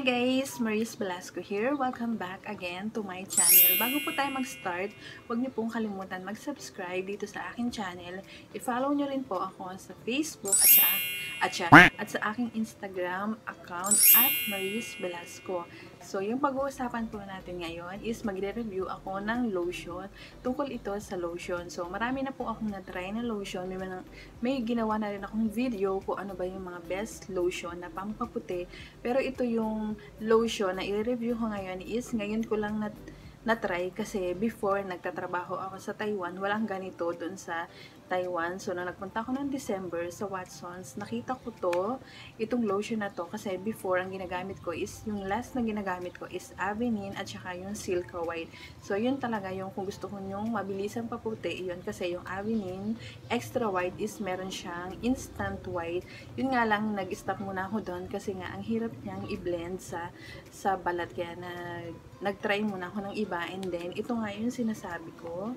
Hi guys! Maris Velasco here. Welcome back again to my channel. Bago po tayo mag-start, huwag niyo pong kalimutan mag-subscribe dito sa aking channel. I-follow niyo rin po ako sa Facebook at sa, at, sa, at sa aking Instagram account at Maris Velasco. So, yung pag-uusapan po natin ngayon is magre-review ako ng lotion. Tungkol ito sa lotion. So, marami na po akong na-try na lotion. May, may ginawa na rin akong video kung ano ba yung mga best lotion na pampaputi. Pero ito yung lotion na i-review ko ngayon is ngayon ko lang na na-try kasi before nagtatrabaho ako sa Taiwan, walang ganito doon sa Taiwan. So, nung nagpunta ako noong December sa Watsons, nakita ko to, itong lotion na to, kasi before, ang ginagamit ko is, yung last na ginagamit ko is Avenine at saka yung Silka White. So, yun talaga yung kung gusto ko yung mabilisang paputi, yun kasi yung Avenine Extra White is meron siyang instant white. Yun nga lang, nag-stop muna ako doon kasi nga, ang hirap niyang i-blend sa, sa balat. Kaya na, nag-try muna ako ng iba and then, ito nga yung sinasabi ko.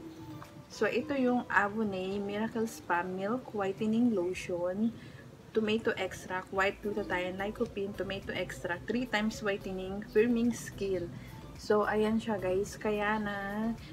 So, ito yung Avonay Miracle Spa Milk Whitening Lotion, tomato extract, white glutathione, lycopene, tomato extract, 3 times whitening, firming skin. So, ayan siya guys. Kaya na,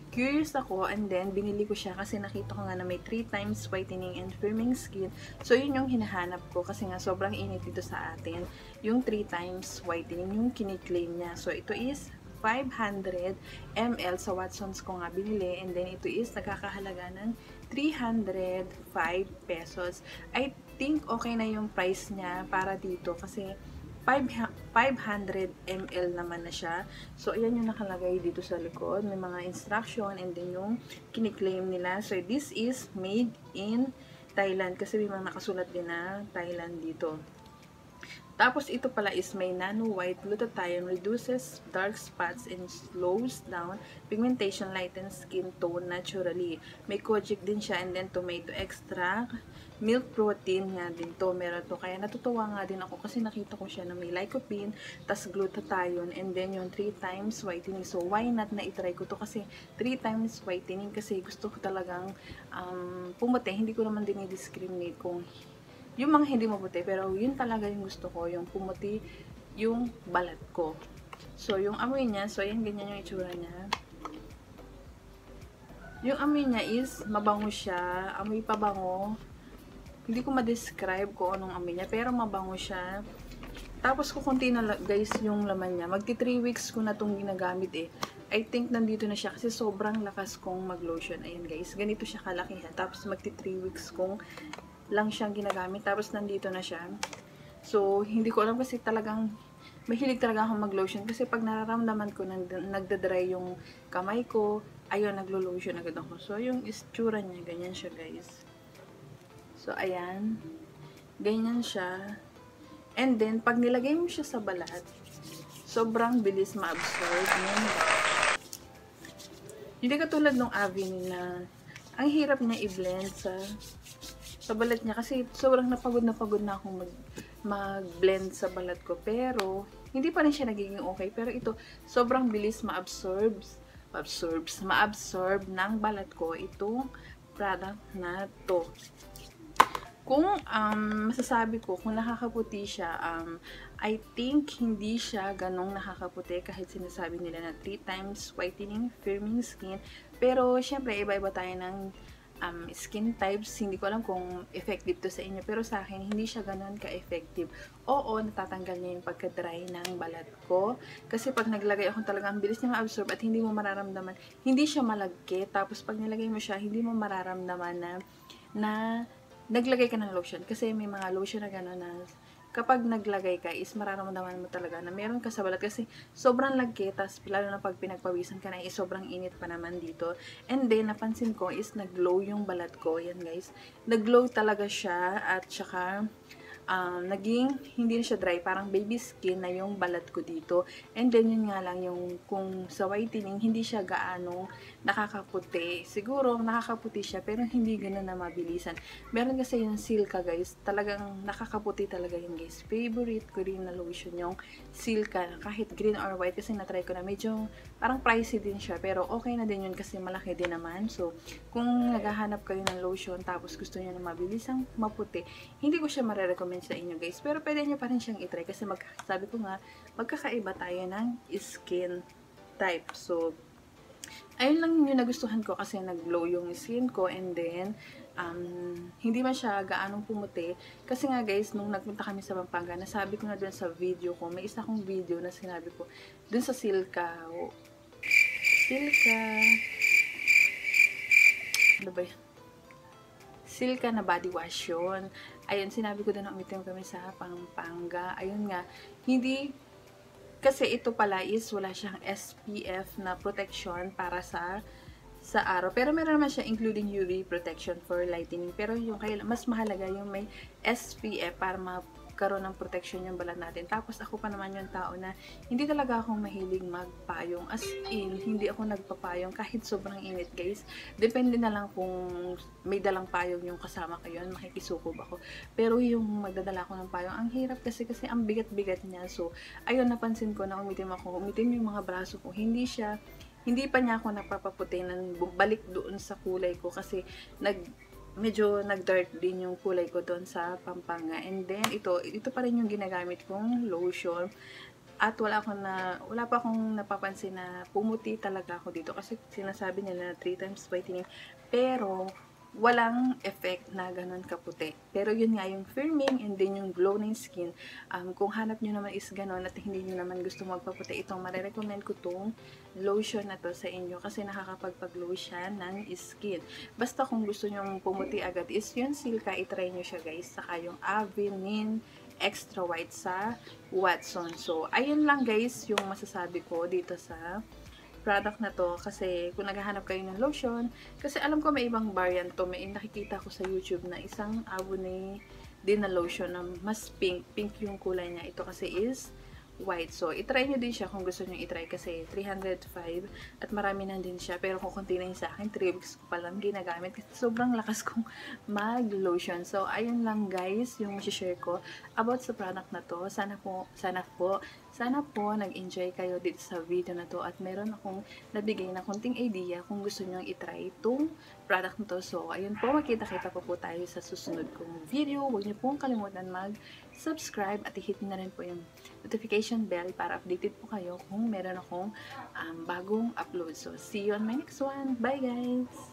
curious ako and then, binili ko siya kasi nakita ko nga na may 3 times whitening and firming skin. So, yun yung hinahanap ko kasi nga sobrang init dito sa atin. Yung 3 times whitening, yung kiniklaim niya. So, ito is 500 ml sa Watsons ko nga binili and then ito is nagkakahalaga ng 305 pesos. I think okay na yung price niya para dito kasi 500 ml naman na siya. So, ayan yung nakalagay dito sa likod. May mga instruction and then yung kiniklaim nila. So, this is made in Thailand kasi may mga nakasulat din na Thailand dito. Tapos ito pala is may nano white glutathione reduces dark spots and slows down pigmentation, lightens skin tone naturally. May kojic din siya and then tomato extract, milk protein nga din to. Meron to. Kaya natutuwa nga din ako kasi nakita ko siya na may lycopene, tas glutathione and then yung 3 times whitening. So why not na itry ko to kasi 3 times whitening kasi gusto ko talagang um, pumuti. Hindi ko naman din i-discriminate kung yung mga hindi maputi, pero yun talaga yung gusto ko, yung pumuti yung balat ko. So, yung amoy niya, so yan, ganyan yung itsura niya. Yung amoy niya is, mabango siya, amoy pabango. Hindi ko ma-describe kung anong amoy niya, pero mabango siya. Tapos, kukunti na guys yung laman niya. Magti 3 weeks ko na itong ginagamit eh. I think nandito na siya kasi sobrang lakas kong mag-lotion. Ayan guys, ganito siya kalaki. Tapos magti 3 weeks kong lang siyang ginagamit. Tapos, nandito na siya. So, hindi ko alam kasi talagang mahilig talaga akong mag-lotion. Kasi pag nararamdaman ko, nag nagda-dry yung kamay ko, ayun, naglo-lotion agad ako. So, yung istura niya, ganyan siya, guys. So, ayan. Ganyan siya. And then, pag nilagay mo siya sa balat, sobrang bilis ma-absorb. Hindi katulad ng Avene na ang hirap niya i-blend sa sa balat niya kasi sobrang napagod na pagod na akong mag mag-blend sa balat ko. Pero hindi pa rin siya nagiging okay. Pero ito sobrang bilis ma-absorbs ma-absorbs ma-absorb ng balat ko itong product na to. Kung um, masasabi ko kung nakakaputi siya um, I think hindi siya ganong nakakaputi kahit sinasabi nila na 3 times whitening firming skin. Pero syempre iba-iba tayo ng um, skin types, hindi ko alam kung effective to sa inyo. Pero sa akin, hindi siya ganun ka-effective. Oo, natatanggal niya yung pagka-dry ng balat ko. Kasi pag naglagay ako talaga, ang bilis niya ma-absorb at hindi mo mararamdaman. Hindi siya malagkit. Tapos pag nilagay mo siya, hindi mo mararamdaman na, na naglagay ka ng lotion. Kasi may mga lotion na gano'n na kapag naglagay ka is mararamdaman mo talaga na meron ka sa balat kasi sobrang lagkit tas lalo na pag pinagpawisan ka na is sobrang init pa naman dito. And then napansin ko is naglow yung balat ko. Yan guys. Naglow talaga siya at saka um, naging hindi na siya dry, parang baby skin na yung balat ko dito. And then yun nga lang yung kung sa whitening, hindi siya gaano nakakaputi. Siguro nakakaputi siya pero hindi ganoon na mabilisan. Meron kasi yung Silka guys, talagang nakakaputi talaga yun guys. Favorite ko rin na lotion yung Silka, kahit green or white kasi na-try ko na medyo parang pricey din siya pero okay na din yun kasi malaki din naman. So kung naghahanap kayo ng lotion tapos gusto niyo na mabilisang maputi, hindi ko siya marerecommend recommend sa inyo guys. Pero pwede nyo pa rin siyang itry kasi mag, sabi ko nga, magkakaiba tayo ng skin type. So, ayun lang yung nagustuhan ko kasi nag-glow yung skin ko and then um, hindi man siya gaanong pumuti. Kasi nga guys, nung nagpunta kami sa Pampanga, nasabi ko na dun sa video ko, may isa kong video na sinabi ko, dun sa Silka, oh, Silka, ano ba yan? Silka na body wash yun. Ayun, sinabi ko din na umitim kami sa Pampanga. Ayun nga, hindi, kasi ito pala is wala siyang SPF na protection para sa sa araw. Pero meron naman siya including UV protection for lightening. Pero yung kaila, mas mahalaga yung may SPF para magkaroon ng protection yung balat natin. Tapos ako pa naman yung tao na hindi talaga akong mahilig magpayong. As in, hindi ako nagpapayong kahit sobrang init guys. Depende na lang kung may dalang payong yung kasama yun, makikisukob ako. Pero yung magdadala ko ng payong, ang hirap kasi kasi ang bigat-bigat niya. So, ayun napansin ko na umitim ako. Umitim yung mga braso ko. Hindi siya hindi pa niya ako napapaputi ng balik doon sa kulay ko kasi nag medyo nag-dark din yung kulay ko doon sa Pampanga. And then, ito, ito pa rin yung ginagamit kong lotion. At wala akong na, wala pa akong napapansin na pumuti talaga ako dito. Kasi sinasabi nila na 3 times whitening. Pero, walang effect na ganun kaputi. Pero yun nga, yung firming and then yung glowing skin, um, kung hanap nyo naman is ganun at hindi nyo naman gusto magpaputi, itong marirecommend ko tong lotion na to sa inyo kasi nakakapagpag-glow siya ng skin. Basta kung gusto nyo pumuti agad is yun silka, itry nyo siya guys. Saka yung Avenine extra white sa Watson. So, ayun lang guys yung masasabi ko dito sa product na to kasi kung naghahanap kayo ng lotion, kasi alam ko may ibang variant to. May nakikita ko sa YouTube na isang Avonay din na lotion na mas pink. Pink yung kulay niya. Ito kasi is white. So, itry nyo din siya kung gusto nyo itry kasi 305 at marami na din siya. Pero kung konti na yun sa akin, 3 weeks ko palang ginagamit kasi sobrang lakas kong mag-lotion. So, ayun lang guys yung share ko about sa product na to. Sana po, sana po, sana po nag-enjoy kayo dito sa video na to at meron akong nabigay na konting idea kung gusto nyo itry itong product na to. So, ayun po, makita-kita po po tayo sa susunod kong video. Huwag niyo pong kalimutan mag-subscribe at i-hit na rin po yung notification bell para updated po kayo kung meron akong um, bagong upload. So, see you on my next one. Bye guys!